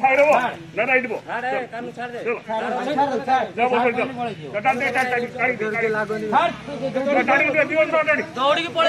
ছাড় দেবো না রাই দেবো দৌড়িকি পড়ে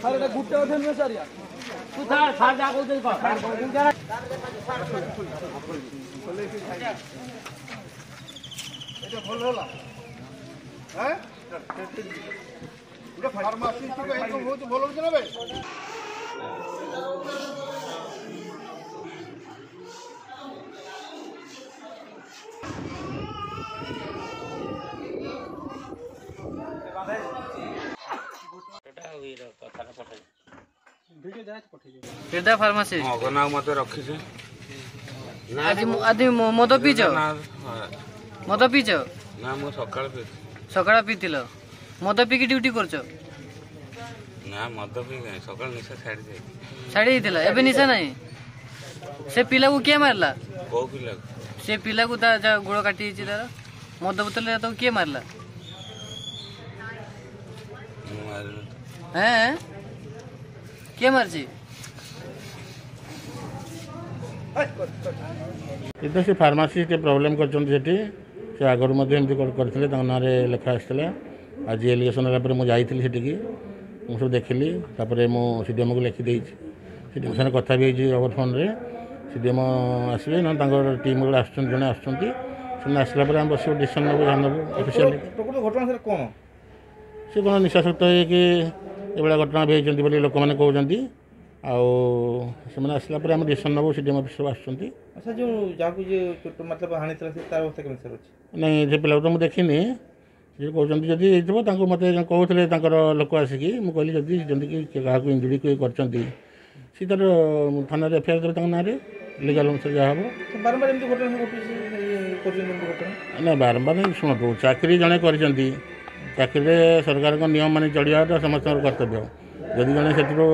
স্যার এটা গুটটা ওঠেন না স্যার তুই স্যার স্যার যা বলতে এটা ভুল হলো হ্যাঁ এটা ফার্মাসি থেকে এরকম হতো ভুল হতে হবে हृदय फार्मासी मगना मत रखी छे आदि आदि मद पीछ मद पीछ ना मु सकाळ पी सकाळ पीतिल मद पीकी ड्यूटी करछ ना मद पी सकाळ निशा छाडी जाई छाडी दिला एबे निशा नाही से पिला को के मारला को पिला से पिला को ता गोळ काटी छि तार मद बोतल तो के मारला मारला হ্যাঁ কে মারছি এটা সে ফার্মাসি টিকে প্রোবলেম করছেন সেটি সে আগর মধ্যে এমনি করলে তাঁর নাঁরে লেখা আসছিল আজ এলিগেসন হল পরে মু যাই সেটিকি মু সব দেখিলি তাপরে মু সিডিএম কু লেখি দিয়েছি সিডিএম সঙ্গে কথা বি হয়েছি ওভার ফোন্রে সিডিএম আসবে না তাঁর টিম গুলো আসছেন জন আসছেন ସେମାନେ ଆସିଲା ପରେ ଆମେ ବସିବୁ ଡିସିସନ୍ ନେବୁ ଜାଣି ନେବୁ ଅଫିସିଆଲି ଘଟଣା ସେଟା କ'ଣ ସେ କ'ଣ ନିଶାସକ୍ତ ହେଇକି ଏଭଳିଆ ଘଟଣା ବି ହେଇଛନ୍ତି ବୋଲି ଲୋକମାନେ କହୁଛନ୍ତି ଆଉ ସେମାନେ ଆସିଲା ପରେ ଆମେ ଡିସିସନ୍ ନେବୁ ସି ଡି ଏମ୍ ଅଫିସରୁ ଆସୁଛନ୍ତି ଆଚ୍ଛା ଯେଉଁ ଯାହାକୁ ଯିଏ ଛୋଟ ମତଲବ ହାଣିଥିଲା ସେ ତାର ଅବସ୍ଥା କେମିତି ସାର୍ ଅଛି ନାଇଁ ସେ ପିଲାକୁ ତ ମୁଁ ଦେଖିନି ସେ କହୁଛନ୍ତି ଯଦି ହେଇଥିବ ତାଙ୍କୁ ମୋତେ କହୁଥିଲେ ତାଙ୍କର ଲୋକ ଆସିକି ମୁଁ କହିଲି ଯଦି ଯେମିତି କି କାହାକୁ ଇଞ୍ଜୁରି କିଏ କରିଛନ୍ତି ସେ ତାର ଥାନାରେ ଏଫଆଇଆର୍ ଦେବେ ତାଙ୍କ ନାଁରେ লিগাল অনুসারে যা হব বারম্বার এমনি ঘটনা ঘটুছে করছেন ঘটনা না বারম্বার শুনতু চাকরি জনে করছেন ଚାକିରିରେ ସରକାରଙ୍କ ନିୟମ ମାନି ଚଳିବାଟା ସମସ୍ତଙ୍କର କର୍ତ୍ତବ୍ୟ ଯଦି ଜଣେ ସେଥିରୁ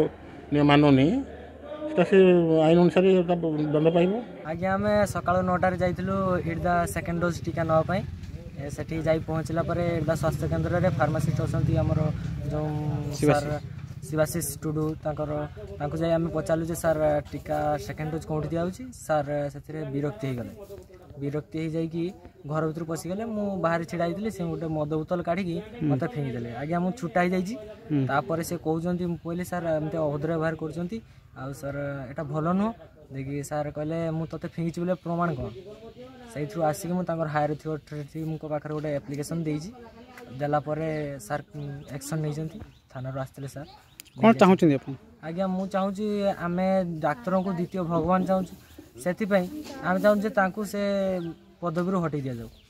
ନିୟମ ମାନୁନି ସେଟା ସେ ଆଇନ ଅନୁସାରେ ଦଣ୍ଡ ପାଇବ ଆଜ୍ଞା ଆମେ ସକାଳ ନଅଟାରେ ଯାଇଥିଲୁ ଇଟ୍ ସେକେଣ୍ଡ ଡୋଜ୍ ଟୀକା ନେବା ପାଇଁ ସେଠି ଯାଇ ପହଞ୍ଚିଲା ପରେ ଇଟ୍ ଦ ସ୍ୱାସ୍ଥ୍ୟ କେନ୍ଦ୍ରରେ ଫାର୍ମାସିଷ୍ଟ ଅଛନ୍ତି ଆମର ଯେଉଁ ଶିବାଶିଷ ଟୁଡୁ ତାଙ୍କର ତାଙ୍କୁ ଯାଇ ଆମେ ପଚାରିଲୁ ଯେ ସାର୍ ଟୀକା ସେକେଣ୍ଡ ଡୋଜ୍ କେଉଁଠି ଦିଆହେଉଛି ସାର୍ ସେଥିରେ ବିରକ୍ତି ହୋଇଗଲେ ବିରକ୍ତି ହେଇଯାଇକି ଘର ଭିତରୁ ପଶିଗଲେ ମୁଁ ବାହାରେ ଛିଡ଼ା ହେଇଥିଲି ସେ ଗୋଟେ ମଦ ବୋତଲ କାଢ଼ିକି ମୋତେ ଫିଙ୍ଗିଦେଲେ ଆଜ୍ଞା ମୁଁ ଛୁଟା ହେଇଯାଇଛି ତାପରେ ସେ କହୁଛନ୍ତି ମୁଁ କହିଲି ସାର୍ ଏମିତି ଅଭଦ୍ର ବ୍ୟବହାର କରୁଛନ୍ତି ଆଉ ସାର୍ ଏଇଟା ଭଲ ନୁହଁ ଦେଖି ସାର୍ କହିଲେ ମୁଁ ତୋତେ ଫିଙ୍ଗିଛି ବୋଲେ ପ୍ରମାଣ କ'ଣ ସେଇଥିରୁ ଆସିକି ମୁଁ ତାଙ୍କର ହାୟର ଥିଓଟ୍ରିଙ୍କ ପାଖରେ ଗୋଟେ ଆପ୍ଲିକେସନ୍ ଦେଇଛି ଦେଲା ପରେ ସାର୍ ଆକ୍ସନ୍ ନେଇଛନ୍ତି ଥାନାରୁ ଆସିଥିଲେ ସାର୍ କ'ଣ ଚାହୁଁଛନ୍ତି ଆପଣ ଆଜ୍ଞା ମୁଁ ଚାହୁଁଛି ଆମେ ଡାକ୍ତରଙ୍କୁ ଦ୍ୱିତୀୟ ଭଗବାନ ଚାହୁଁଛୁ से आम चाहूँ से पदवी रू हटे दि जाऊ